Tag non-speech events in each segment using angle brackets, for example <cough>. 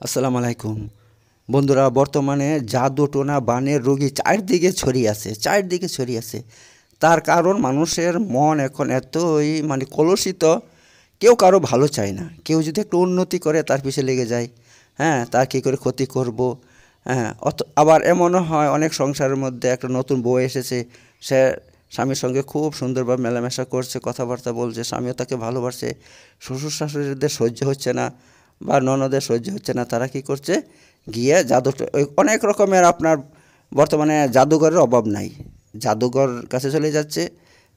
আসসালামু আলাইকুম। বন্ধুরা, বর্তমানে জাদু টোনা বানের রোগী চারদিকে ছড়িয়ে আছে, চারদিকে ছড়িয়ে আছে। তার কারণ মানুষের মন এখন এতই মানে কলুষিত, কেউ কারও ভালো চায় না। কেউ যদি একটু উন্নতি করে তার পিছে লেগে যায় হ্যাঁ তার কী করে ক্ষতি করব হ্যাঁ অত, আবার এমনও হয়, অনেক সংসারের মধ্যে একটা নতুন বউ এসেছে, সে স্বামীর সঙ্গে খুব সুন্দরভাবে মেলামেশা করছে, কথাবার্তা বলছে, স্বামীও তাকে ভালোবাসে শ্বশুর শাশুড়িদের সহ্য হচ্ছে না বা ননদের সহ্য হচ্ছে না, তারা কি করছে? গিয়ে জাদু অনেক রকমের আপনার বর্তমানে জাদুঘরের অভাব নাই। জাদুঘর কাছে চলে যাচ্ছে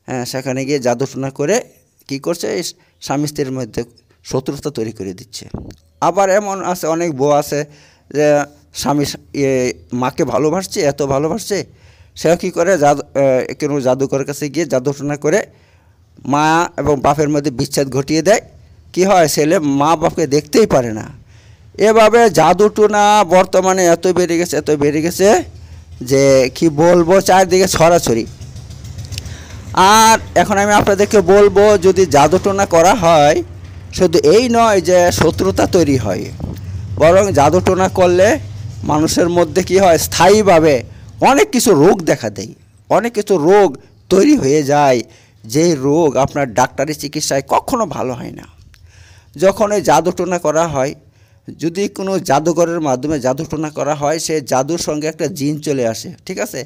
হ্যাঁ সেখানে গিয়ে জাদুটনা করে কি করছে? স্বামী স্ত্রীর মধ্যে শত্রুতা তৈরি করে দিচ্ছে। আবার এমন আছে, অনেক বউ আছে যে স্বামী ইয়ে মাকে ভালোবাসছে, এত ভালোবাসছে, সেও কী করে? জাদু কোনো জাদুঘরের কাছে গিয়ে জাদুটনা করে মা এবং বাপের মধ্যে বিচ্ছেদ ঘটিয়ে দেয়। কি হয়, ছেলে মা বাপকে দেখতেই পারে না। এভাবে জাদুটোনা বর্তমানে এত বেড়ে গেছে, এত বেড়ে গেছে যে কি বলব, চারদিকে ছড়াছড়ি। আর এখন আমি আপনাদেরকে বলব, যদি জাদুটোনা করা হয়, শুধু এই নয় যে শত্রুতা তৈরি হয়। বরং জাদুটোনা করলে মানুষের মধ্যে কি হয়, স্থায়ীভাবে অনেক কিছু রোগ দেখা দেয়। অনেক কিছু রোগ তৈরি হয়ে যায়। যে রোগ আপনার ডাক্তারি চিকিৎসায় কখনো ভালো হয় না। যখন ওই জাদুটোনা করা হয়, যদি কোনো জাদুঘরের মাধ্যমে জাদুটোনা করা হয়, সে জাদুর সঙ্গে একটা জিন চলে আসে, ঠিক আছে?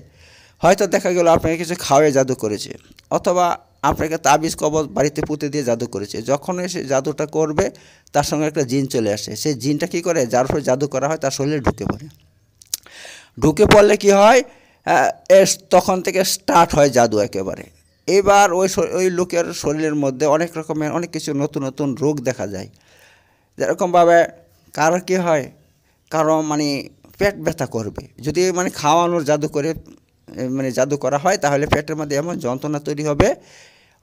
হয়তো দেখা গেল আপনাকে কিছু খাওয়ায় জাদু করেছে, অথবা আপনাকে তাবিজ কবজ বাড়িতে পুঁতে দিয়ে জাদু করেছে। যখন সে জাদুটা করবে, তার সঙ্গে একটা জিন চলে আসে। সেই জিনটা কী করে? যার ফলে জাদু করা হয়, তার শরীরে ঢুকে পড়ে। ঢুকে পড়লে কি হয়? তখন থেকে স্টার্ট হয় জাদু একেবারে। এবার ওই ওই লোকের শরীরের মধ্যে অনেক রকমের, অনেক কিছু নতুন নতুন রোগ দেখা যায়। যেরকমভাবে কারও কী হয়, কারও মানে পেট ব্যথা করবে। যদি মানে খাওয়ানোর জাদু করে মানে জাদু করা হয়, তাহলে পেটের মধ্যে এমন যন্ত্রণা তৈরি হবে,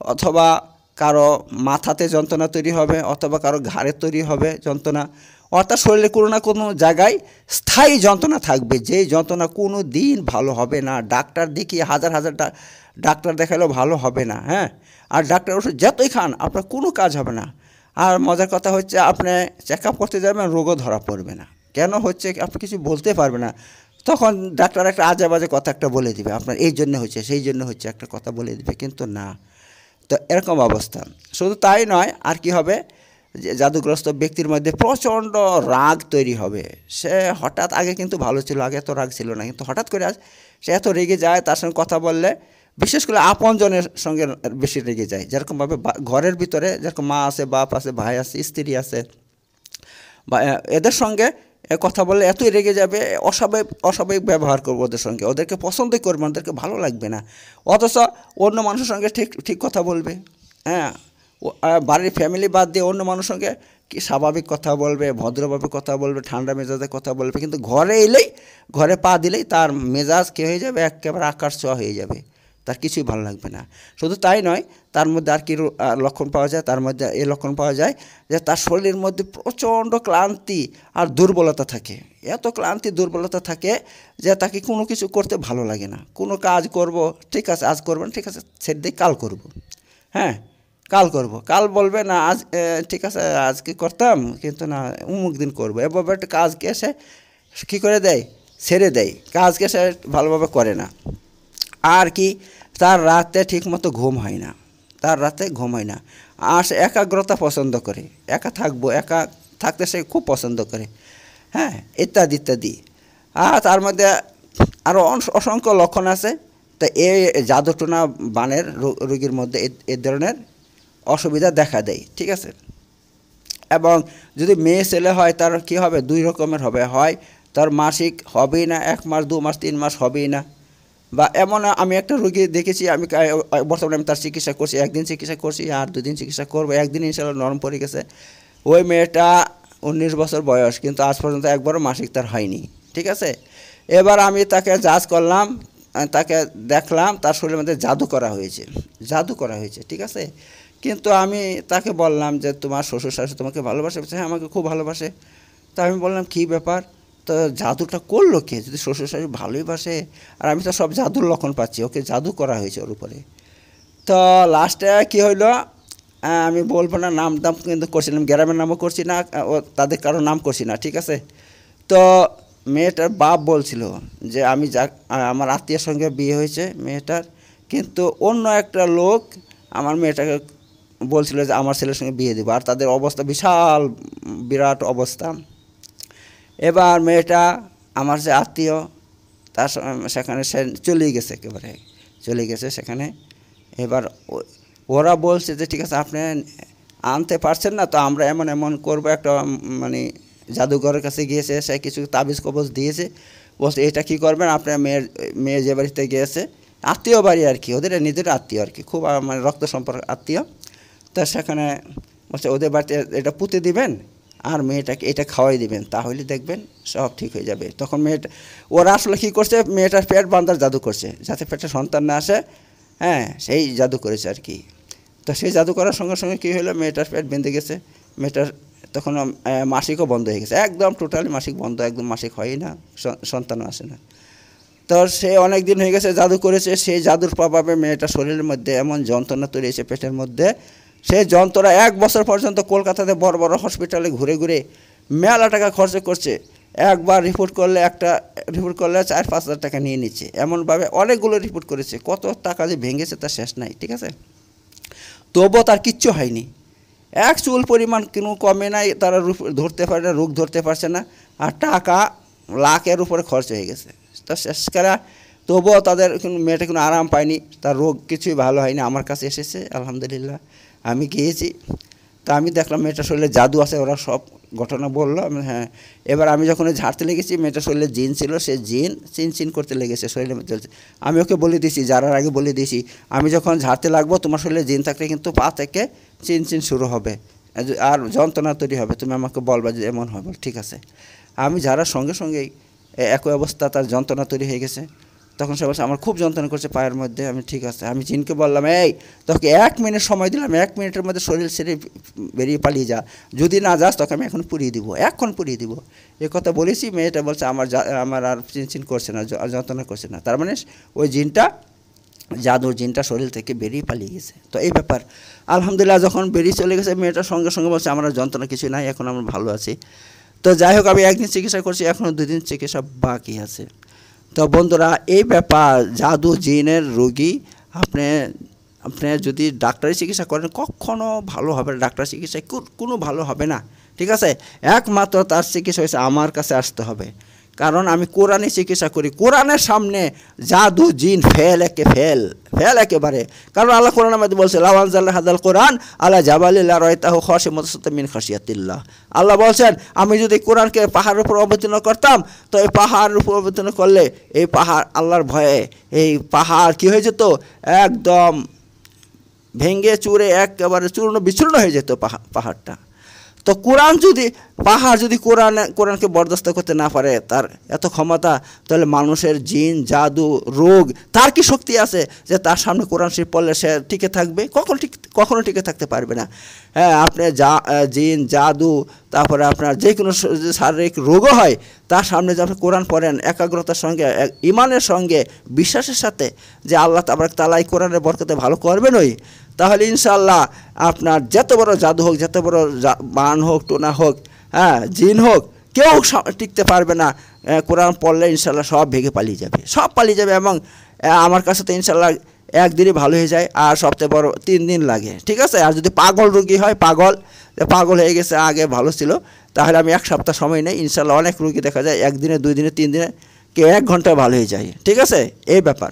অথবা কারও মাথাতে যন্ত্রণা তৈরি হবে, অথবা কারও ঘাড়ে তৈরি হবে যন্ত্রণা। অর্থাৎ শরীরে কোনো না কোনো জায়গায় স্থায়ী যন্ত্রণা থাকবে। যেই যন্ত্রণা কোনো দিন ভালো হবে না। ডাক্তার দেখিয়ে হাজার হাজার ডাক্তার দেখালেও ভালো হবে না হ্যাঁ? আর ডাক্তার ওষুধ যতই খান, আপনার কোনো কাজ হবে না। আর মজার কথা হচ্ছে, আপনি চেক আপ করতে যাবেন, রোগও ধরা পড়বে না। কেন হচ্ছে, আপনি কিছু বলতে পারবে না। তখন ডাক্তার একটা আজে বাজে কথা একটা বলে দিবে, আপনার এই জন্য হচ্ছে, সেই জন্য হচ্ছে একটা কথা বলে দিবে, কিন্তু না। তো এরকম অবস্থা। শুধু তাই নয়, আর কি হবে? যে জাদুগ্রস্ত ব্যক্তির মধ্যে প্রচণ্ড রাগ তৈরি হবে। সে হঠাৎ আগে কিন্তু ভালো ছিল, আগে এত রাগ ছিল না, কিন্তু হঠাৎ করে আজ সে এত রেগে যায়, তার সঙ্গে কথা বললে বিশেষ করে আপনজনের সঙ্গে বেশি রেগে যায়। যেরকমভাবে ঘরের ভিতরে যেরকম মা আছে, বাপ আছে, ভাই আছে, স্ত্রী আছে, বা এদের সঙ্গে কথা বললে এতই রেগে যাবে, অস্বাভাবিক অস্বাভাবিক ব্যবহার করব ওদের সঙ্গে। ওদেরকে পছন্দই করবে ওদেরকে ভালো লাগবে না। অথচ অন্য মানুষের সঙ্গে ঠিক ঠিক কথা বলবে হ্যাঁ? বাড়ির ফ্যামিলি বাদ দিয়ে অন্য মানুষের সঙ্গে কি স্বাভাবিক কথা বলবে, ভদ্রভাবে কথা বলবে, ঠান্ডা মেজাজে কথা বলবে। কিন্তু ঘরে এলেই, ঘরে পা দিলেই তার মেজাজ কে হয়ে যাবে? একেবারে আকাশ ছোঁয়া হয়ে যাবে। তার কিছুই ভালো লাগবে না। শুধু তাই নয়, তার মধ্যে আর কি লক্ষণ পাওয়া যায়, তার মধ্যে এই লক্ষণ পাওয়া যায় যে তার শরীরের মধ্যে প্রচণ্ড ক্লান্তি আর দুর্বলতা থাকে। এত ক্লান্তি, দুর্বলতা থাকে যে তাকে কোনো কিছু করতে ভালো লাগে না। কোনো কাজ করব, ঠিক আছে, আজ করবেন ঠিক আছে, সেট দিয়ে কাল করব। হ্যাঁ কাল করব। কাল বলবে না, আজ ঠিক আছে, আজকে করতাম, কিন্তু না উমুক দিন করব। এভাবে একটা কাজকে সে কী করে দেয়? ছেড়ে দেয়। কাজকে সে ভালোভাবে করে না। আর কি তার রাতে ঠিকমতো ঘুম হয় না। তার রাতে ঘুম হয় না। আর সে একাগ্রতা পছন্দ করে। একা থাকব, একা থাকতে সে খুব পছন্দ করে। হ্যাঁ ইত্যাদি ইত্যাদি। আর তার মধ্যে আরও অসংখ্য লক্ষণ আছে। তা এই জাদুটোনা বানের রোগীর মধ্যে এ ধরনের অসুবিধা দেখা দেয়। ঠিক আছে? এবং যদি মেয়ে ছেলে হয়, তার কি হবে? দুই রকমের হবে। হয়, তার মাসিক হবেই না, এক মাস, দু মাস, তিন মাস হবেই না। বা এমন আমি একটা রোগী দেখেছি, আমি বর্তমানে আমি তার চিকিৎসা করছি, একদিন চিকিৎসা করছি আর দুদিন চিকিৎসা করব, একদিন ইনশাল্লাহ নরম পড়ে গেছে। ওই মেয়েটা উনিশ বছর বয়স, কিন্তু আজ পর্যন্ত একবারও মাসিক তার হয়নি, ঠিক আছে? এবার আমি তাকে জাজ করলাম তাকে দেখলাম, তার শরীরের মধ্যে জাদু করা হয়েছে, জাদু করা হয়েছে, ঠিক আছে? কিন্তু আমি তাকে বললাম যে, তোমার শ্বশুর শাশুড়ি তোমাকে ভালোবাসে? হ্যাঁ আমাকে খুব ভালোবাসে। তা আমি বললাম, কী ব্যাপার? তো জাদুটা করল কে? যদি শ্বশুর শাশুড়ি ভালোই বাসে, আর আমি তো সব জাদুর লক্ষণ পাচ্ছি, ওকে জাদু করা হয়েছে ওর উপরে। তো লাস্টে কী হইল? আমি বলব না, নাম দাম কিন্তু করছিলাম, গ্রামের নামও করছি না ও তাদের কারও নাম করছি না, ঠিক আছে? তো মেয়েটার বাপ বলছিল যে, আমি যা আমার আত্মীয়ের সঙ্গে বিয়ে হয়েছে মেয়েটার, কিন্তু অন্য একটা লোক আমার মেয়েটাকে বলছিল যে, আমার ছেলের সঙ্গে বিয়ে দেবো। আর তাদের অবস্থা বিশাল, বিরাট অবস্থা। এবার মেয়েটা আমার যে আত্মীয়, তার সেখানে সে চলেই গেছে একেবারে চলে গেছে সেখানে। এবার ওরা বলছে যে, ঠিক আছে, আপনি আনতে পারছেন না, তো আমরা এমন এমন করব, একটা মানে জাদুঘরের কাছে গিয়েছে, সে কিছু তাবিজ কবজ দিয়েছে। বলছে, এটা কি করবেন? আপনার মেয়ের, মেয়ে যে বাড়িতে গিয়েছে, আত্মীয় বাড়ি আর কি, ওদের নিজের আত্মীয় আর কি, খুব মানে রক্ত সম্পর্ক আত্মীয়। তা সেখানে বলছে, ওদের বাড়িতে এটা পুঁতে দিবেন? আর মেয়েটাকে এটা খাওয়াই দিবেন, তাহলে দেখবেন সব ঠিক হয়ে যাবে। তখন মেয়েটা, ওরা আসলে কী করছে, মেয়েটার পেট বান্ধার জাদু করছে, যাতে পেটে সন্তান না আসে হ্যাঁ সেই জাদু করেছে আর কি। তো সেই জাদু করার সঙ্গে সঙ্গে কী হলো, মেয়েটার পেট বেঁধে গেছে, মেয়েটার তখন মাসিকও বন্ধ হয়ে গেছে, একদম টোটালি মাসিক বন্ধ, একদম মাসিক হয়ই না সন্তানও আসে না। তো সে অনেক দিন হয়ে গেছে, জাদু করেছে, সেই জাদুর প্রভাবে মেয়েটার শরীরের মধ্যে এমন যন্ত্রণা তৈরি হয়েছে, পেটের মধ্যে সেই যন্ত্রণা এক বছর পর্যন্ত কলকাতাতে বড় বড় হসপিটালে ঘুরে ঘুরে মেলা টাকা খরচ করছে। একবার রিপোর্ট করলে একটা রিপোর্ট করলে চার পাঁচ হাজার টাকা নিয়ে নিচ্ছে। এমনভাবে অনেকগুলো রিপোর্ট করেছে। কত টাকা যে ভেঙেছে তার শেষ নাই, ঠিক আছে? তবুও তার কিচ্ছু হয়নি। এক চুল পরিমাণ কোনো কমে নাই, তারা ধরতে পারে না, রোগ ধরতে পারছে না, আর টাকা লাখের উপরে খরচ হয়ে গেছে। তো শেষকারা তবুও তাদের মেয়েটা কোনো আরাম পায়নি, তার রোগ কিছুই ভালো হয়নি, আমার কাছে এসেছে, আলহামদুলিল্লাহ। আমি গিয়েছি, তা আমি দেখলাম মেয়েটার শরীরে জাদু আছে, ওরা সব ঘটনা বলল। আমি হ্যাঁ। এবার আমি যখন ঝাড়তে লেগেছি মেয়েটার শরীরে জিন ছিল, সে জিন চিন চিন করতে লেগেছে, শরীরে চলছে। আমি ওকে বলে দিয়েছি যারার আগে বলে দিয়েছি, আমি যখন ঝাড়তে লাগবো, তোমার শরীরে জিন থাকলে কিন্তু পা থেকে চিন চিন শুরু হবে। আর যন্ত্রণা তৈরি হবে, তুমি আমাকে বলবা যে এমন হবে, ঠিক আছে। আমি ঝাড়ার সঙ্গে সঙ্গেই একই অবস্থা, তার যন্ত্রণা তৈরি হয়ে গেছে। তখন সে বলছে, আমার খুব যন্ত্রণা করছে পায়ের মধ্যে। আমি, ঠিক আছে। আমি জিনকে বললাম, এই, তোকে এক মিনিট সময় দিলাম, এক মিনিটের মধ্যে শরীর ছেড়ে বেরিয়ে পালিয়ে যা। যদি না যাস, তোকে আমি এখন পুড়িয়ে দিব, এখন পুড়িয়ে দিব। এ কথা বলেছি, মেয়েটা বলছে, আমার আমার আর চিন চিন করছে না যন্ত্রণা করছে না। তার মানে ওই জিনটা, জাদুর জিনটা শরীর থেকে বেরিয়ে পালিয়ে গেছে। তো এই ব্যাপার। আলহামদুলিল্লাহ, যখন বেরিয়ে চলে গেছে মেয়েটার সঙ্গে সঙ্গে বলছে, আমার যন্ত্রণা কিছুই নাই, এখন আমরা ভালো আছি। তো যাই হোক, আমি একদিন চিকিৎসা করছি এখনও দুদিন চিকিৎসা বাকি আছে। তো বন্ধুরা, এই ব্যাপার জাদু জিনের রোগী আপনি আপনি যদি ডাক্তারি চিকিৎসা করেন, কখনো ভালো হবে ডাক্তার চিকিৎসায় কোনো ভালো হবে না। ঠিক আছে? একমাত্র তার চিকিৎসা হয়েছে, আমার কাছে আসতে হবে। কারণ আমি কোরআনে চিকিৎসা করি। কোরআনের সামনে জাদু, জিন, ফেল একে ফেল ফেল একেবারে। কারণ আল্লাহ কোরআনের আমাদের বলছে লাওয়ান জাল্লাহ হাদাল কোরআন আল্লাহ জাবালিল্লাহ রয়তাহ খসে মিন খাসিয়াতিল্লাহ আল্লাহ বলছেন, আমি যদি কোরআনকে পাহাড়ের উপর অবতীর্ণ করতাম, তো এই পাহাড়ের উপর অবতীর্ণ করলে এই পাহাড় আল্লাহর ভয়ে, এই পাহাড় কী হয়ে যেত? একদম ভেঙে চুরে একেবারে চূর্ণ বিচূর্ণ হয়ে যেত পাহা- পাহাড়টা। তো কোরআন যদি, পাহাড় যদি কোরআন, কোরআনকে বরদাস্ত করতে না পারে, তার এত ক্ষমতা, তাহলে মানুষের জিন, জাদু, রোগ, তার কি শক্তি আছে যে তার সামনে কোরআন শরীফ পড়লে সে টিকে থাকবে? কখন ঠিক, কখনো টিকে থাকতে পারবে না। হ্যাঁ আপনি যা জিন, জাদু, তারপরে আপনার যে কোনো শারীরিক রোগও হয়, তার সামনে যে আপনি কোরআন পড়েন, একাগ্রতার সঙ্গে ইমানের সঙ্গে, বিশ্বাসের সাথে, যে আল্লাহ তাবার তালাই কোরআনের বরকতে ভালো করবেনই তাহলে ইনশাল্লাহ আপনার যত বড় জাদু হোক, যত বড় বান হোক, টোনা হোক হ্যাঁ জিন হোক, কেউ টিকতে পারবে না। কোরআন পড়লে ইনশাল্লাহ সব ভেঙে পালিয়ে যাবে, সব পালিয়ে যাবে এবং আমার কাছে তো ইনশাল্লাহ একদিনই ভালো হয়ে যায়, আর সবচেয়ে বড় তিন দিন লাগে, ঠিক আছে? আর যদি পাগল রুগী হয়, পাগল পাগল হয়ে গেছে, আগে ভালো ছিল, তাহলে আমি এক সপ্তাহ সময় নেই ইনশাল্লাহ অনেক রুগী দেখা যায়, একদিনে, দুই দিনে, তিন দিনে কেউ এক ঘন্টায় ভালো হয়ে যায়, ঠিক আছে? এই ব্যাপার।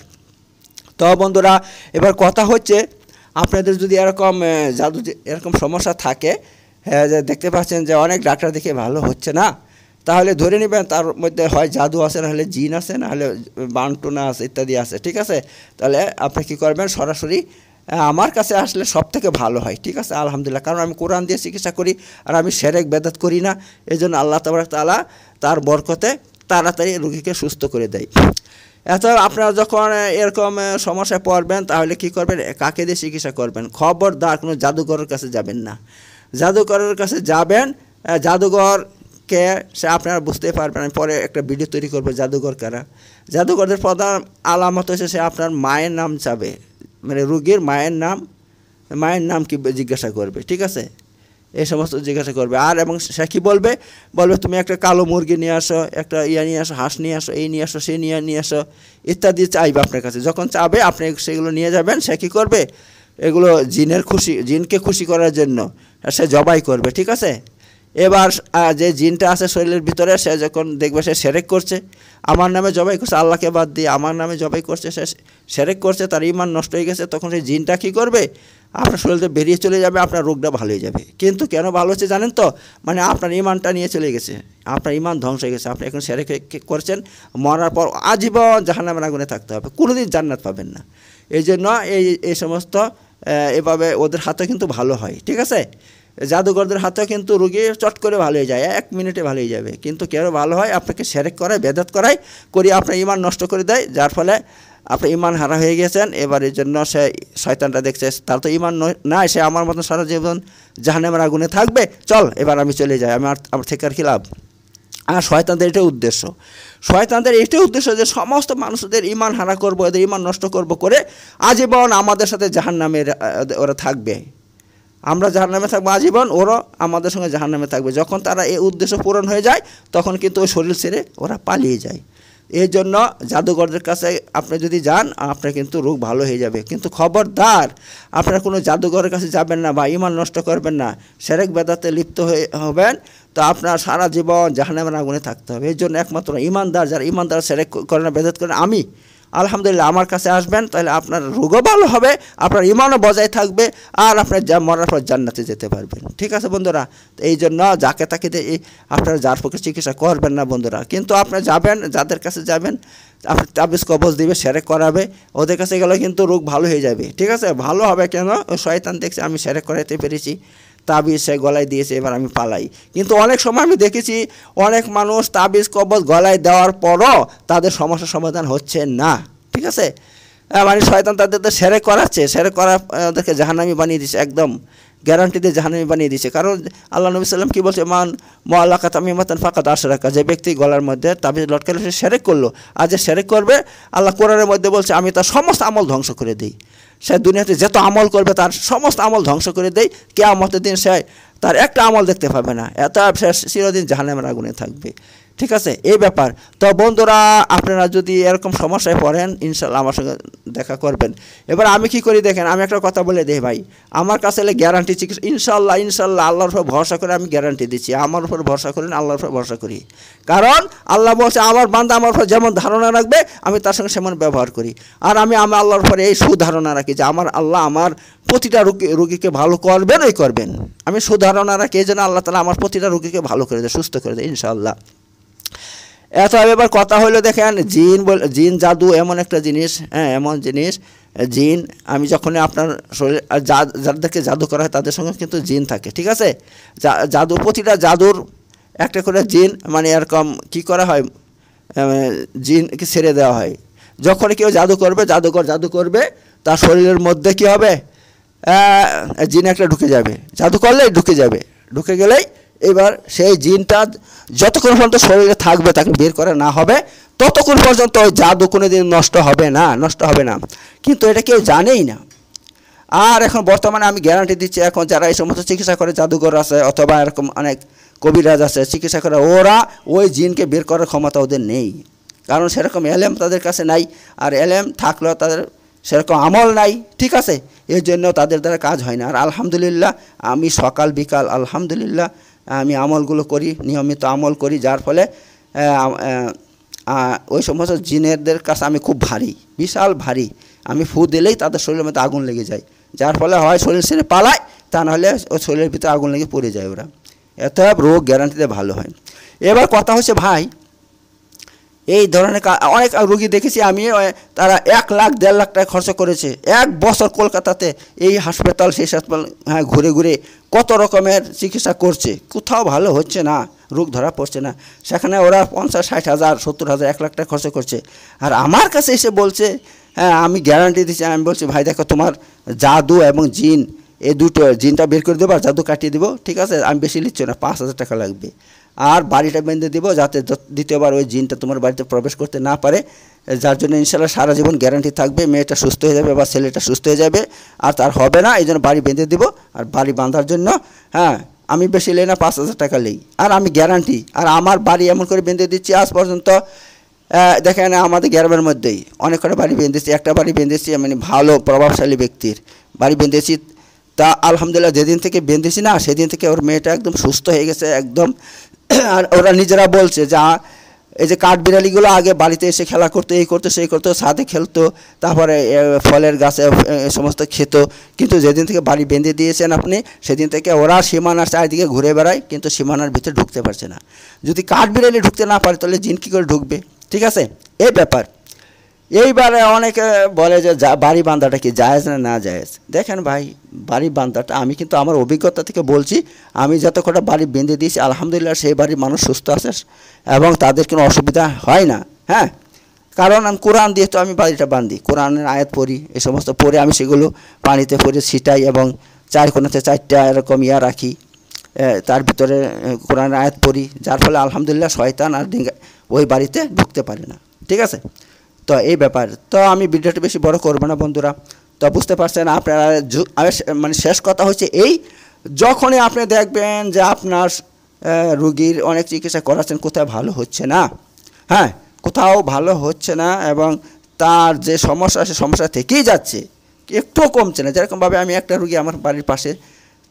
তো বন্ধুরা, এবার কথা হচ্ছে আপনাদের যদি এরকম জাদু এরকম সমস্যা থাকে যে দেখতে পাচ্ছেন যে অনেক ডাক্তার দেখে ভালো হচ্ছে না, তাহলে ধরে নেবেন তার মধ্যে হয় জাদু আছে নাহলে জিন আছে নাহলে বানটুনা আছে, ইত্যাদি আছে, ঠিক আছে? তাহলে আপনি কী করবেন? সরাসরি আমার কাছে আসলে সব থেকে ভালো হয়, ঠিক আছে? আলহামদুলিল্লাহ, কারণ আমি কোরআন দিয়ে চিকিৎসা করি আর আমি সেরেক বেদাত করি না এই জন্য আল্লাহ তাবার তালা তার বরকতে তাড়াতাড়ি রুগীকে সুস্থ করে দেয়। এত আপনারা যখন এরকম সমস্যায় পড়বেন, তাহলে কি করবেন? কাকে দিয়ে চিকিৎসা করবেন? খবরদার কোনো জাদুঘরের কাছে যাবেন না। জাদুঘরের কাছে যাবেন জাদুঘরকে সে আপনারা বুঝতে পারবেন। আমি পরে একটা ভিডিও তৈরি করব জাদুঘর কারা। জাদুঘরদের প্রধান আলামত হচ্ছে সে আপনার মায়ের নাম চাবে। মানে রুগীর মায়ের নাম মায়ের নাম কি জিজ্ঞাসা করবে, ঠিক আছে? এই সমস্ত জিজ্ঞাসা করবে। আর এবং সে কী বলবে? বলবে, তুমি একটা কালো মুরগি নিয়ে আসো, একটা ইয়া নিয়ে আসো, হাঁস নিয়ে আসো, এই নিয়ে আসো, সে নিয়ে নিয়ে আসো, ইত্যাদি চাইবে আপনার কাছে। যখন চাবে, আপনি সেগুলো নিয়ে যাবেন, সে কী করবে? এগুলো জিনের খুশি, জিনকে খুশি করার জন্য সে জবাই করবে, ঠিক আছে? এবার যে জিনটা আছে শরীরের ভিতরে, সে যখন দেখবে সে সেরেক করছে, আমার নামে জবাই করছে, আল্লাহকে বাদ দিয়ে আমার নামে জবাই করছে, সে সেরেক করছে, তার ইমান নষ্ট হয়ে গেছে, তখন সেই জিনটা কী করবে? আপনার শরীরে বেরিয়ে চলে যাবে, আপনার রোগটা ভালো হয়ে যাবে। কিন্তু কেন ভালো হচ্ছে জানেন তো? মানে আপনার ইমানটা নিয়ে চলে গেছে। আপনার ইমান ধ্বংস হয়ে গেছে। আপনি এখন সেরেক করছেন, মরার পর আজীবন জাহান্নামের আগুনে থাকতে হবে। কোনোদিন জান্নাত পাবেন না। এই জন্য এই এই সমস্ত এভাবে ওদের হাতে কিন্তু ভালো হয়, ঠিক আছে? জাদুঘরদের হাতেও কিন্তু রুগী চট করে ভালো হয়ে যায়, এক মিনিটে ভালো হয়ে যাবে। কিন্তু কেউ ভালো হয়? আপনাকে সেরেক করায়, বেদাত করায় করি আপনার ইমান নষ্ট করে দেয়। যার ফলে আপনি ইমান হারা হয়ে গেছেন, এবার এই জন্য সে শয়তানটা দেখছে, তার তো ইমান নাই, সে আমার মতন সারা জীবন জাহান্নামের আগুনে থাকবে, চল, এবার আমি চলে যাই আমার আমার থেকে আর কি লাভ আর শয়তানদের এটাই উদ্দেশ্য। শয়তানদের এটাই উদ্দেশ্য যে সমস্ত মানুষদের ইমান হারা করব, এদের ইমান নষ্ট করব করে আজীবন আমাদের সাথে জাহান নামের ওরা থাকবে। আমরা জাহান নামে থাকব আজীবন, ওরা আমাদের সঙ্গে জাহান নামে থাকবে। যখন তারা এই উদ্দেশ্য পূরণ হয়ে যায়, তখন কিন্তু ওই শরীর ছেড়ে ওরা পালিয়ে যায়। এর জন্য জাদুঘরদের কাছে আপনি যদি যান, আপনার কিন্তু রোগ ভালো হয়ে যাবে। কিন্তু খবরদার, আপনারা কোনো জাদুঘরের কাছে যাবেন না বা ইমান নষ্ট করবেন না। সেরেক বেদাতে লিপ্ত হয়ে হবেন, তো আপনার সারা জীবন জাহানামের আগুনে থাকতে হবে। এর জন্য একমাত্র ইমানদার যারা ইমানদার সেরেক করে না, বেদাত করে আমি। আলহামদুলিল্লাহ, আমার কাছে আসবেন, তাহলে আপনার রোগও ভালো হবে, আপনার ইমানও বজায় থাকবে, আর আপনার যা মরার পর জান্নাতে যেতে পারবেন। ঠিক আছে বন্ধুরা? এই জন্য যাকে তাকে এই আপনারা যার পক্ষে চিকিৎসা করবেন না বন্ধুরা। কিন্তু আপনি যাবেন, যাদের কাছে যাবেন, আপনি তাবিজ কবজ দিবে, সেরে করাবে, ওদের কাছে গেলে কিন্তু রোগ ভালো হয়ে যাবে। ঠিক আছে? ভালো হবে কেন? শয়তান দেখছে, আমি সেরে করাইতে পেরেছি। তাবিজ সে গলায় দিয়েছে, এবার আমি পালাই। কিন্তু অনেক সময় আমি দেখেছি অনেক মানুষ তাবিজ, কবজ গলায় দেওয়ার পরও তাদের সমস্যার সমাধান হচ্ছে না। ঠিক আছে? মানে শয়তান তাদের তো সেরে করাচ্ছে, সেরে করা ওদেরকে জাহান্নামি বানিয়ে দিচ্ছে একদম গ্যারান্টি দিয়ে জাহান্নামি বানিয়ে দিচ্ছে কারণ আল্লাহ নবী সাল্লাম কী বলছে? মান তামিমাতান ফাঁকা দাস রাখা যে ব্যক্তি গলার মধ্যে তাবিজ লটকালে, সে সেরেক করল। আর যে সেরেক করবে, আল্লাহ কোরআনের মধ্যে বলছে, আমি তার সমস্ত আমল ধ্বংস করে দিই। সে দুনিয়াতে যত আমল করবে, তার সমস্ত আমল ধ্বংস করে দেয়। কে আমতের দিন সে তার একটা আমল দেখতে পাবে না। এত সে চিরদিন জাহানামের আগুনে থাকবে। ঠিক আছে, এই ব্যাপার। তো বন্ধুরা, আপনারা যদি এরকম সমস্যায় পড়েন ইনশাল্লাহ আমার সঙ্গে দেখা করবেন। এবার আমি কি করি দেখেন, আমি একটা কথা বলে দিই ভাই। আমার কাছে এলে গ্যারান্টি চিকিৎসা ইনশাল্লাহ ইনশাল্লাহ আল্লাহর উপর ভরসা করে আমি গ্যারান্টি দিচ্ছি। আমার উপর ভরসা করেন, আল্লাহর উপর ভরসা করি। কারণ আল্লাহ বলছে, আমার বান্দা আমার উপর যেমন ধারণা রাখবে, আমি তার সঙ্গে সেমন ব্যবহার করি। আর আমি আমার আল্লাহর উপরে এই সুধারণা রাখি যে আমার আল্লাহ আমার প্রতিটা রোগী, রোগীকে ভালো করবেন ওই করবেন। আমি সুধারণা রাখি, এই জন্য আল্লাহ তালা আমার প্রতিটা রোগীকে ভালো করে দেয়, সুস্থ করে দেয়, ইনশাআল্লাহ। এত এবার কথা হলো দেখেন, জিন বল, জিন জাদু এমন একটা জিনিস হ্যাঁ এমন জিনিস, জিন, আমি যখনই আপনার শরীর যা- যাদেরকে জাদু করা হয় তাদের সঙ্গে কিন্তু জিন থাকে, ঠিক আছে? জাদু, প্রতিটা জাদুর একটা করে জিন মানে এরকম কি করা হয়? জিনকে ছেড়ে দেওয়া হয়। যখন কেউ জাদু করবে, জাদুকর জাদু করবে, তার শরীরের মধ্যে কি হবে? জিন একটা ঢুকে যাবে। জাদু করলেই ঢুকে যাবে। ঢুকে গেলেই এবার সেই জিনটা যতক্ষণ পর্যন্ত শরীরে থাকবে, তাকে বের করা না হবে, ততক্ষণ পর্যন্ত ওই জাদু কোনো দিন নষ্ট হবে না, নষ্ট হবে না। কিন্তু এটা কেউ জানেই না। আর এখন বর্তমানে আমি গ্যারান্টি দিচ্ছি, এখন যারা এই সমস্ত চিকিৎসা করে জাদুঘর আছে, অথবা এরকম অনেক কবিরাজ আছে, চিকিৎসা করে, ওরা ওই জিনকে বের করার ক্ষমতা ওদের নেই। কারণ সেরকম এলএম তাদের কাছে নাই, আর এলএম থাকলেও তাদের সেরকম আমল নাই, ঠিক আছে? এর জন্য তাদের দ্বারা কাজ হয় না। আর আলহামদুলিল্লাহ, আমি সকাল বিকাল, আলহামদুলিল্লাহ আমি আমলগুলো করি, নিয়মিত আমল করি, যার ফলে ওই সমস্ত জিনেরদের কাছে আমি খুব ভারী, বিশাল ভারী। আমি ফু দিলেই তাদের শরীরের মধ্যে আগুন লেগে যায়। যার ফলে হয় শরীর সেরে পালায়, তা নাহলে ওই শরীরের ভিতরে আগুন লেগে পড়ে যায় ওরা। এত রোগ গ্যারান্টিতে ভালো হয়। এবার কথা হচ্ছে ভাই এই ধরনের অনেক রুগী দেখেছি আমি তারা এক লাখ, দেড় লাখ টাকা খরচ করেছে। এক বছর কলকাতাতে এই হাসপাতাল, সেই হাসপাতাল হ্যাঁ ঘুরে ঘুরে কত রকমের চিকিৎসা করছে। কোথাও ভালো হচ্ছে না, রোগ ধরা পড়ছে না। সেখানে ওরা পঞ্চাশ, ষাট হাজার, সত্তর হাজার, এক লাখ টাকা খরচ করছে। আর আমার কাছে এসে বলছে হ্যাঁ আমি গ্যারান্টি দিচ্ছি, আমি বলছি, ভাই, দেখো, তোমার জাদু এবং জিন এই দুটো জিনটা বের করে দেবো আর জাদু কাটিয়ে দেবো, ঠিক আছে? আমি বেশি নিচ্ছি না, পাঁচ হাজার টাকা লাগবে। আর বাড়িটা বেঁধে দিব যাতে দ্বিতীয়বার ওই জিনটা তোমার বাড়িতে প্রবেশ করতে না পারে। যার জন্য ইনশাল্লাহ সারা জীবন গ্যারান্টি থাকবে, মেয়েটা সুস্থ হয়ে যাবে বা ছেলেটা সুস্থ হয়ে যাবে, আর তার হবে না এই জন্য বাড়ি বেঁধে দিব। আর বাড়ি বাঁধার জন্য হ্যাঁ আমি বেশি লেই না, পাঁচ হাজার টাকা লেই। আর আমি গ্যারান্টি আর আমার বাড়ি এমন করে বেঁধে দিচ্ছি, আজ পর্যন্ত দেখেন আমাদের গ্রামের মধ্যেই অনেক কটা বাড়ি বেঁধেছি, একটা বাড়ি বেঁধেছি মানে ভালো, প্রভাবশালী ব্যক্তির। বাড়ি বেঁধেছি তা আলহামদুলিল্লাহ যেদিন থেকে বেঁধেছি না, সেদিন থেকে ওর মেয়েটা একদম সুস্থ হয়ে গেছে, একদম। <clears throat> আর ওরা নিজেরা বলছে যা এই যে কাঠ বিড়ালিগুলো আগে বাড়িতে এসে খেলা করতো, এই করতো, সেই করতো, ছাদে খেলতো, তারপরে ফলের গাছে সমস্ত খেত। কিন্তু যেদিন থেকে বাড়ি বেঁধে দিয়েছেন আপনি, সেদিন থেকে ওরা সীমানার চারিদিকে ঘুরে বেড়ায়, কিন্তু সীমানার ভিতরে ঢুকতে পারছে না। যদি কাঠ বিড়ালি ঢুকতে না পারে, তাহলে জিন কী করে ঢুকবে? ঠিক আছে? এই ব্যাপার। এইবারে অনেকে বলে যে বাড়ি বান্ধাটা কি জায়েজ না না জায়েজ? দেখেন ভাই বাড়ি বান্ধাটা আমি কিন্তু আমার অভিজ্ঞতা থেকে বলছি আমি যত কটা বাড়ি বেঁধে দিয়েছি আলহামদুলিল্লাহ সেই বাড়ির মানুষ সুস্থ আছে এবং তাদের কোনো অসুবিধা হয় না হ্যাঁ? কারণ আমি কোরআন দিয়ে তো আমি বাড়িটা বান্ধি কোরআনের আয়াত পড়ি এই সমস্ত পড়ে আমি সেগুলো পানিতে পরে ছিটাই এবং চার কোনাতে চারটা এরকম ইয়া রাখি তার ভিতরে এ, কোরআনের আয়াত পড়ি যার ফলে আলহামদুলিল্লাহ শয়তান আর ডিঙ্গা ওই বাড়িতে ঢুকতে পারে না ঠিক আছে? তো এই ব্যাপার। তো আমি ভিডিওটা বেশি বড় করব না বন্ধুরা। তো বুঝতে পারছেন, আপনারা মানে শেষ কথা হচ্ছে এই, যখনই আপনি দেখবেন যে আপনার রুগীর অনেক চিকিৎসা করাচ্ছেন, কোথাও ভালো হচ্ছে না। হ্যাঁ কোথাও ভালো হচ্ছে না এবং তার যে সমস্যা সে সমস্যা থেকেই যাচ্ছে। একটুও কমছে না। যেরকমভাবে আমি একটা রুগী আমার বাড়ির পাশে,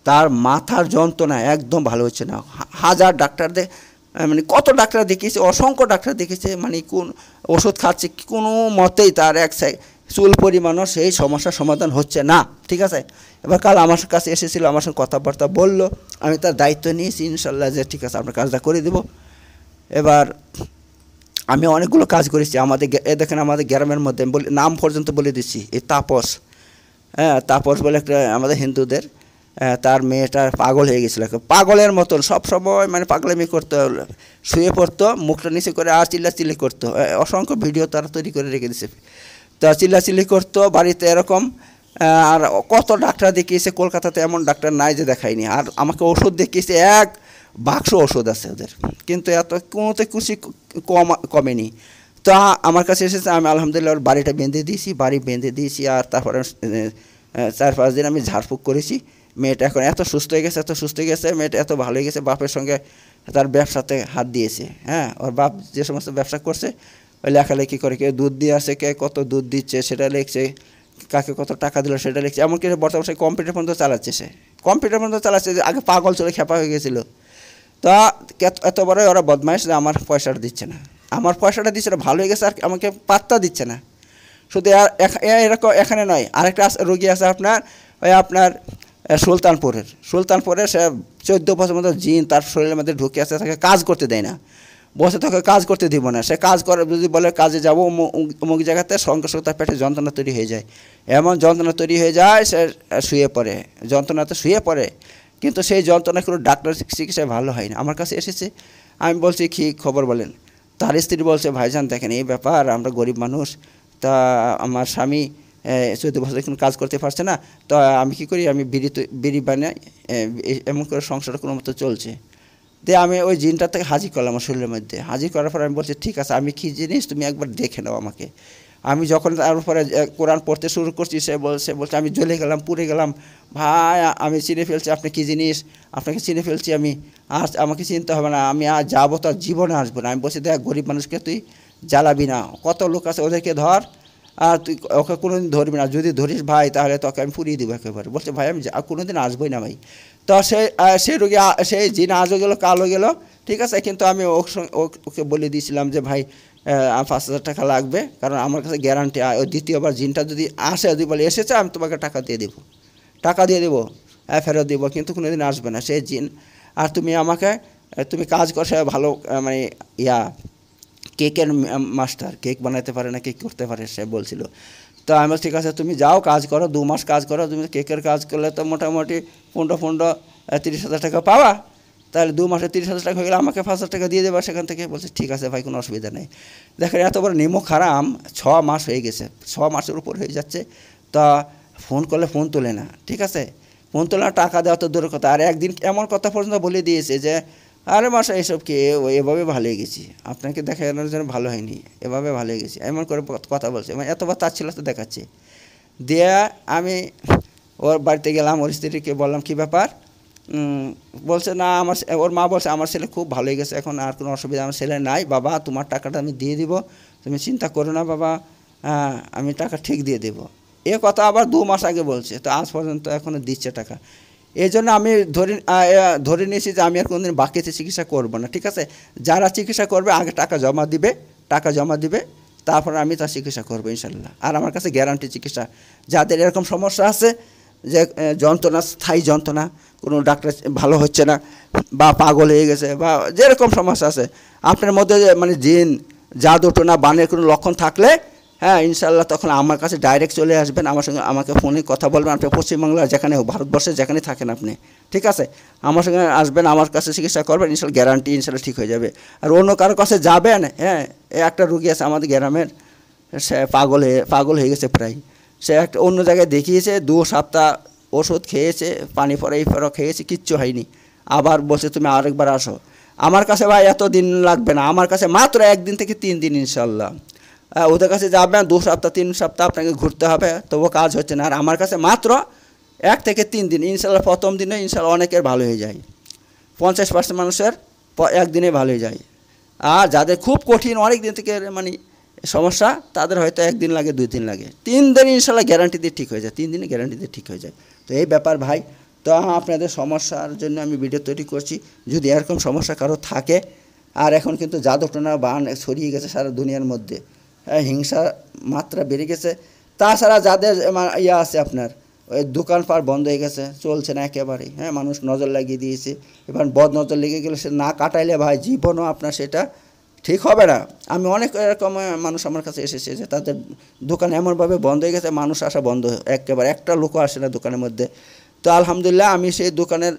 তার মাথার যন্ত্রণা একদম ভালো হচ্ছে না। হাজার ডাক্তার মানে কত ডাক্তার দেখিয়েছে, অসংখ্য ডাক্তার দেখেছে মানে কোন ওষুধ খাচ্ছে, কোনো মতেই তার এক চুল পরিমাণও সেই সমস্যার সমাধান হচ্ছে না, ঠিক আছে? এবার কাল আমার কাছে এসেছিল, আমার সঙ্গে কথাবার্তা বলল, আমি তার দায়িত্ব নিয়েছি, ইনশাল্লাহ যে ঠিক আছে আপনার কাজটা করে দেবো। এবার আমি অনেকগুলো কাজ করেছি, আমাদের এ দেখেন আমাদের গ্রামের মধ্যে বলি নাম পর্যন্ত বলে দিচ্ছি, এই তাপস। হ্যাঁ তাপস বলে একটা আমাদের হিন্দুদের। তার মেয়েটা পাগল হয়ে গেছিল। পাগলের মতন, সব সময় মানে পাগলামি করতো, শুয়ে পড়তো, মুখটা নিচে করে আর চিল্লাচিল্লি করতো। অসংখ্য ভিডিও তারা তৈরি করে রেখে দিছে তা চিল্লাচিল্লি করতো, বাড়িতে এরকম আর কত ডাক্তার দেখিয়েছে, কলকাতাতে এমন ডাক্তার নাই যে দেখায়নি। আর আমাকে ওষুধ দেখিয়েছে, এক বাক্স ওষুধ আছে ওদের। কিন্তু এত কোনোতে খুশি কম, কমেনি। তো আমার কাছে এসেছে, আমি আলহামদুলিল্লাহ ওর বাড়িটা বেঁধে দিয়েছি, বাড়ি বেঁধে দিয়েছি, আর তারপরে চার পাঁচ দিন আমি ঝাড়ফুঁক করেছি। মেয়েটা এখন এত সুস্থ হয়ে গেছে, এত সুস্থ হয়ে গেছে, মেয়েটা এত ভালো হয়ে গেছে, বাপের সঙ্গে তার ব্যবসাতে হাত দিয়েছে হ্যাঁ? ওর বাপ যে সমস্ত ব্যবসা করছে, ওই লেখালেখি করে কেউ দুধ দিয়ে আসে, কে কত দুধ দিচ্ছে, সেটা লিখছে, কাকে কত টাকা দিল, সেটা লিখছে, এমনকি বর্তমানে সে কম্পিউটার পর্যন্ত চালাচ্ছে সে। কম্পিউটার পর্যন্ত চালাচ্ছে আগে পাগল চলে খেপা হয়ে গেছিল। তা এত- বড় ওরা বদমাইশ যে আমার পয়সাটা দিচ্ছে না। আমার পয়সাটা দিচ্ছে না, ভালো হয়ে গেছে, আর আমাকে পাত্তা দিচ্ছে না। শুধু এরকম এখানে নয়, আরেকটা রোগী আছে আপনার, ওই আপনার সুলতানপুরের। সুলতানপুরে সে চোদ্দ বছর মতো জিন তার শরীরের মধ্যে ঢুকে আছে, তাকে কাজ করতে দেয় না। বসে তোকে কাজ করতে দিব না। সে কাজ করে, যদি বলে কাজে যাব, অমুক জায়গাতে সঙ্গে সঙ্গে তার পেটে যন্ত্রণা তৈরি হয়ে যায়। এমন যন্ত্রণা তৈরি হয়ে যায়, সে শুয়ে পড়ে। যন্ত্রণাতে শুয়ে পড়ে, কিন্তু সেই যন্ত্রণা কোনো ডাক্তার চিকিৎসায় ভালো হয় না আমার কাছে এসেছে, আমি বলছি, কী খবর বলেন? তার স্ত্রী বলছে, ভাইজান, দেখেন, এই ব্যাপার, আমরা গরিব মানুষ। তা, আমার স্বামী চৌদ্দ বছর এখন কাজ করতে পারছে না। তো আমি কি করি? আমি বিড়ি বিড়ি বানাই এমন করে সংসার কোনো মতো চলছে। দিয়ে আমি ওই জিনটা থেকে হাজির করলাম আমার শরীরের মধ্যে। হাজির করার পর আমি বলছি, ঠিক আছে, আমি কী জিনিস তুমি একবার দেখে নাও আমাকে। আমি যখন তারপরে কোরআন পড়তে শুরু করছি, সে বলছে বলছে, আমি জ্বলে গেলাম, পুড়ে গেলাম। ভাই, আমি চিনে ফেলছি, আপনি কী জিনিস? আপনাকে চিনে ফেলছি আমি। আর আমাকে চিনতে হবে না, আমি আর যাব তো জীবনে আসব না। আমি বলছি, দেখ, গরিব মানুষকে তুই জ্বালাবি না। কত লোক আছে ওদেরকে ধর আর তুই ওকে কোনোদিন ধরবি না। যদি ধরিস ভাই, তাহলে তোকে আমি পুড়িয়ে দেবো একেবারে। বলছে, ভাই, আমি কোনোদিন আসবোই না ভাই। তো সে সেই রোগী সেই জিন আজও গেলো, কালো গেলো, ঠিক আছে? কিন্তু আমি ওর সঙ্গে ওকে বলে দিয়েছিলাম যে, ভাই পাঁচ হাজার টাকা লাগবে। কারণ আমার কাছে গ্যারান্টি ওই দ্বিতীয়বার জিনটা যদি আসে, যদি বলে, এসেছে, আমি তোমাকে টাকা দিয়ে দেবো। টাকা দিয়ে দেবো ফেরত দেবো। কিন্তু কোনোদিন আসবে না। সেই জিন আর তুমি আমাকে তুমি কাজ কর, সে ভালো মানে ইয়া। কেকের মাস্টার, কেক বানাতে পারে না, কেক করতে পারে, সে বলছিল। তো আমি ঠিক আছে, তুমি যাও, কাজ করো, দু মাস কাজ করো, তুমি কেকের কাজ করলে তো মোটামুটি পনেরো পনেরো তিরিশ হাজার টাকা পাওয়া তাহলে দু মাসে তিরিশ হাজার টাকা হয়ে গেলে আমাকে পাঁচ হাজার টাকা দিয়ে দেবা সেখান থেকে। বলছে, ঠিক আছে ভাই, কোনো অসুবিধা নেই। দেখেন এত বড় নিমক হারাম ছ মাস হয়ে গেছে, ছ মাসের উপর হয়ে যাচ্ছে। তা ফোন করলে ফোন তোলে না, ঠিক আছে? ফোন তোলে না টাকা দেওয়া তো দূরের কথা। আর একদিন এমন কথা পর্যন্ত বলে দিয়েছে যে আরে মাসা এসব কে? এ- এভাবে ভালো হয়ে গেছি। আপনাকে দেখানোর জন্য ভালো হয়নি। এভাবে ভালো হয়ে গেছি। এমন করে কথা বলছে। মানে এতবার তার ছিল তো দেখাচ্ছে। দিয়ে আমি ওর বাড়িতে গেলাম, ওর স্ত্রীকে বললাম, কি ব্যাপার? বলছে, না, আমার ওর মা বলছে, আমার ছেলে খুব ভালো হয়ে গেছে। এখন আর কোনো অসুবিধা আমার ছেলে নাই। বাবা, তোমার টাকাটা আমি দিয়ে দিব। তুমি চিন্তা করো না, বাবা। আমি টাকা ঠিক দিয়ে দেব। এ কথা আবার দু মাস আগে বলছে। তো আজ পর্যন্ত এখনও দিচ্ছে টাকা। এই জন্য আমি ধরে ধরে নিয়েছি যে আমি আর কোনোদিন বাকিতে চিকিৎসা করব না, ঠিক আছে? যারা চিকিৎসা করবে, আগে টাকা জমা দিবে, টাকা জমা দিবে, তারপর আমি তার চিকিৎসা করব, ইনশাল্লাহ। আর আমার কাছে গ্যারান্টি চিকিৎসা। যাদের এরকম সমস্যা আছে, যে যন্ত্রণা, স্থায়ী যন্ত্রণা, কোনো ডাক্তার ভালো হচ্ছে না, বা পাগল হয়ে গেছে, বা যেরকম সমস্যা আছে, আপনার মধ্যে মানে জিন জাদু টোনা বানের কোনো লক্ষণ থাকলে হ্যাঁ ইনশাল্লাহ তখন আমার কাছে ডাইরেক্ট চলে আসবেন। আমার সঙ্গে আমাকে ফোনে কথা বলবেন। আপনি পশ্চিমবাংলার যেখানে হোক, ভারতবর্ষে যেখানে থাকেন আপনি। ঠিক আছে? আমার সঙ্গে আসবেন আমার কাছে চিকিৎসা করবেন ইনশাল্লাহ গ্যারান্টি ইনশাল্লাহ ঠিক হয়ে যাবে। আর অন্য কারোর কাছে যাবেন? হ্যাঁ এ একটা রুগী আছে আমাদের গ্রামের। সে পাগল হয়ে পাগল হয়ে গেছে প্রায়। সে একটা অন্য জায়গায় দেখিয়েছে দু সপ্তাহ ওষুধ খেয়েছে পানি পরে এই পরে খেয়েছে কিচ্ছু হয়নি। আবার বসে তুমি আরেকবার আসো। আমার কাছে ভাই এত দিন লাগবে না। আমার কাছে মাত্র একদিন থেকে তিন দিন ইনশাল্লাহ ওদের কাছে যাবেন দু সপ্তাহ, তিন সপ্তাহ আপনাকে ঘুরতে হবে তবুও কাজ হচ্ছে না। আর আমার কাছে মাত্র এক থেকে তিন দিন, ইনশাল্লাহ প্রথম দিনে ইনশাল্লাহ অনেকের ভালো হয়ে যায়। পঞ্চাশ পার্সেন্ট মানুষের একদিনে ভালো হয়ে যায়। আর যাদের খুব কঠিন, অনেক দিন থেকে মানে সমস্যা, তাদের হয়তো একদিন লাগে, দুই দিন লাগে। তিন দিন ইনশাল্লাহ গ্যারান্টি দিয়ে ঠিক হয়ে যায়। তিন দিনে গ্যারান্টি দিয়ে ঠিক হয়ে যায়। তো এই ব্যাপার ভাই, তো আপনাদের সমস্যার জন্য আমি ভিডিও তৈরি করছি। যদি এরকম সমস্যা কারও থাকে, আর এখন কিন্তু জাদুটনা বান, ছড়িয়ে গেছে সারা দুনিয়ার মধ্যে। হিংসা মাত্রা বেড়ে গেছে। তাছাড়া যাদের ইয়ে আছে আপনার, ওই দোকানপাট বন্ধ হয়ে গেছে, চলছে না একেবারেই। হ্যাঁ মানুষ নজর লাগিয়ে দিয়েছে। এবার বদ নজর লেগে গেলে সে না কাটাইলে ভাই জীবনও আপনার সেটা ঠিক হবে না। আমি অনেক এরকম মানুষ আমার কাছে এসেছে যে তাদের দোকান এমনভাবে বন্ধ হয়ে গেছে, মানুষ আসা বন্ধ, একেবারে একটা লোকও আসে না দোকানের মধ্যে। তো আলহামদুলিল্লাহ আমি সেই দোকানের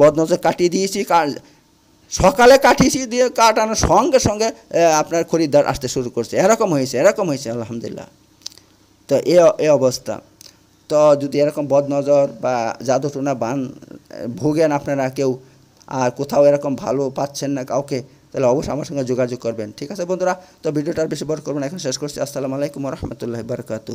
বদনজর কাটিয়ে দিয়েছি। সকালে কাটিয়েছি, দিয়ে কাটানোর সঙ্গে সঙ্গে আপনার খরিদ্দার আসতে শুরু করছে। এরকম হয়েছে এরকম হয়েছে, আলহামদুলিল্লাহ। তো এ এ অবস্থা। তো যদি এরকম বদনজর বা জাদুটোনা বান ভোগেন আপনারা কেউ, আর কোথাও এরকম ভালো পাচ্ছেন না কাউকে, তাহলে অবশ্যই আমার সঙ্গে যোগাযোগ করবেন। ঠিক আছে বন্ধুরা, তো ভিডিওটা আর বেশি বড় করবেন এখন শেষ করছি। আসসালামু আলাইকুম রহমতুল্লাহ বারকাতু